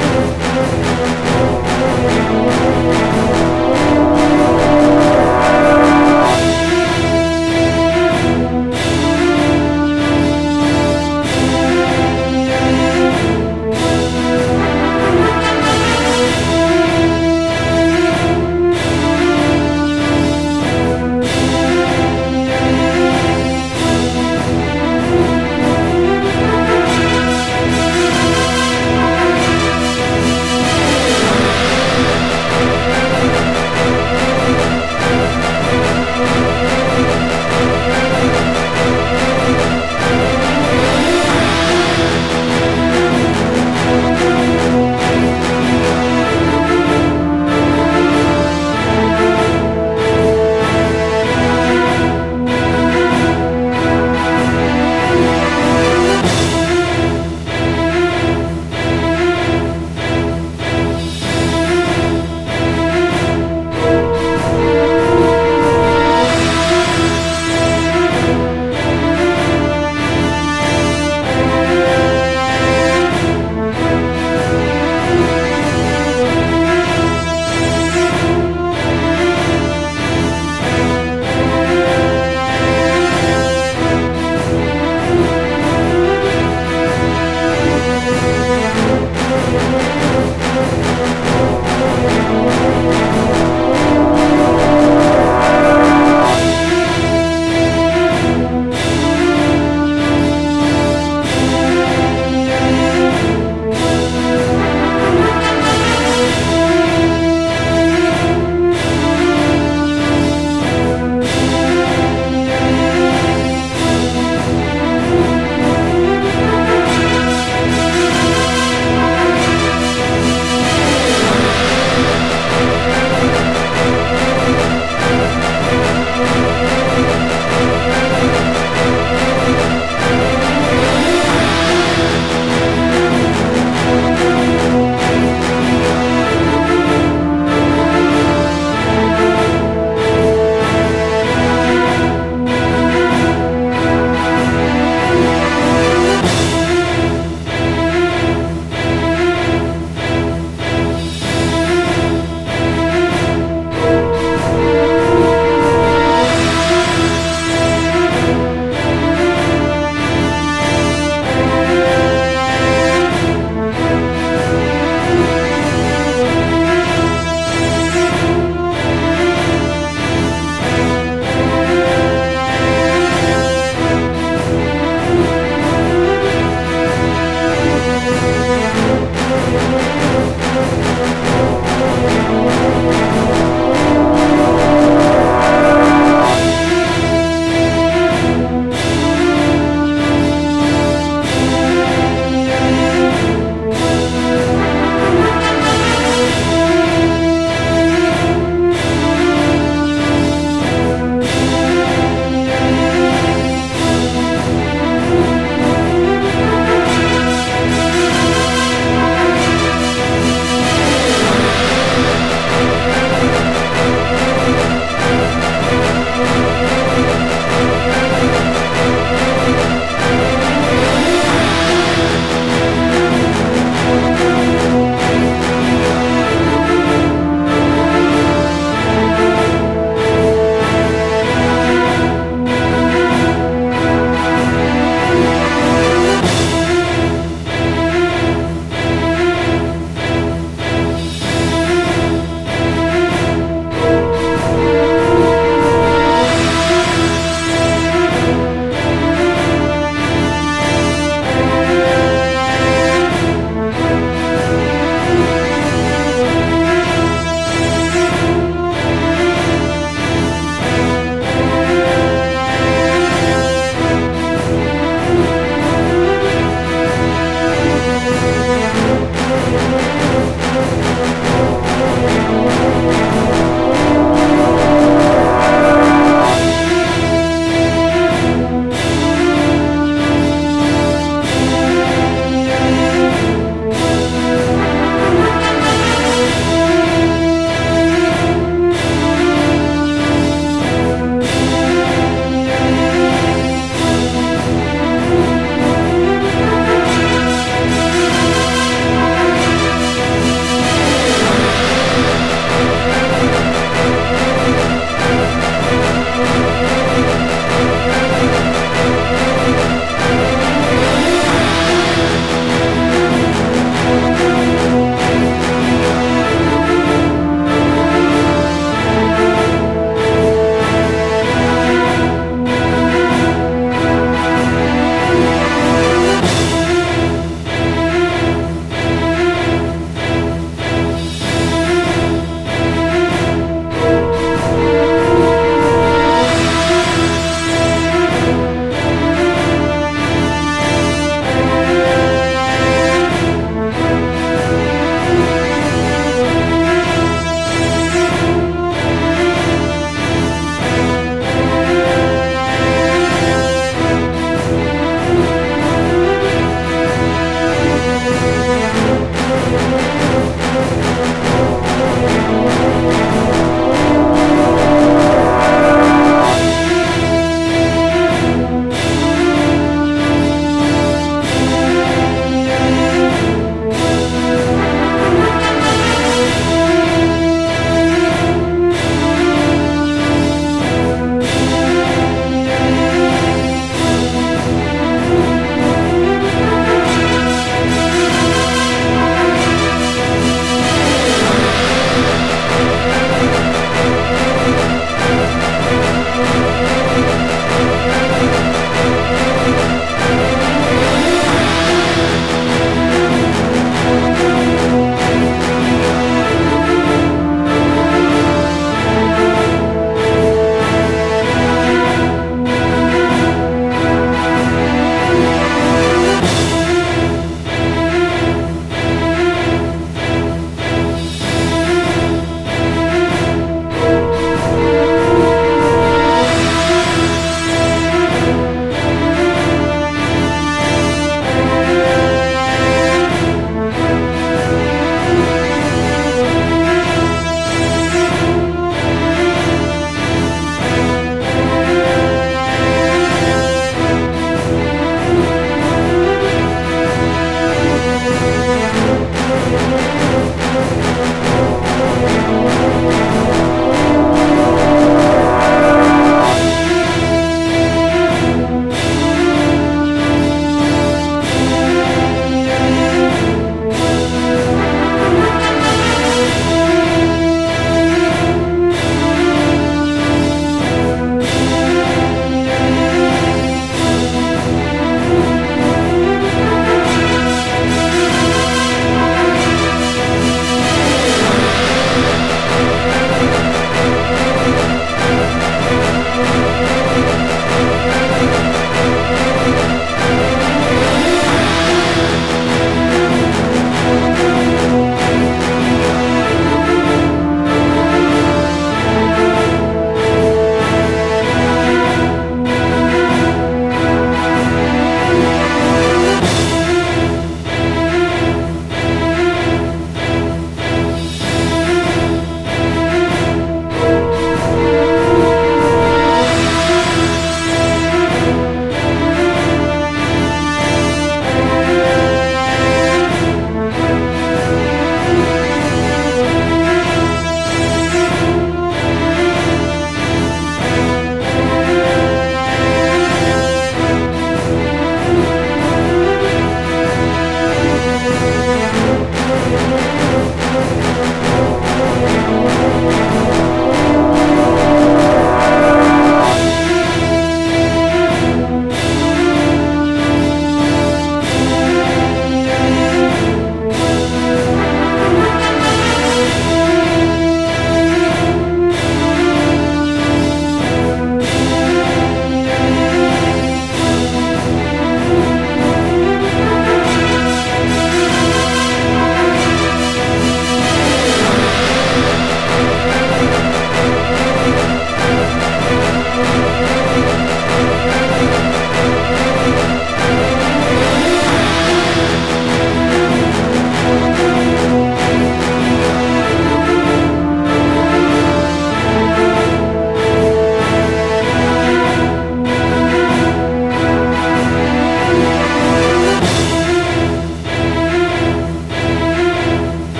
Música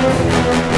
Música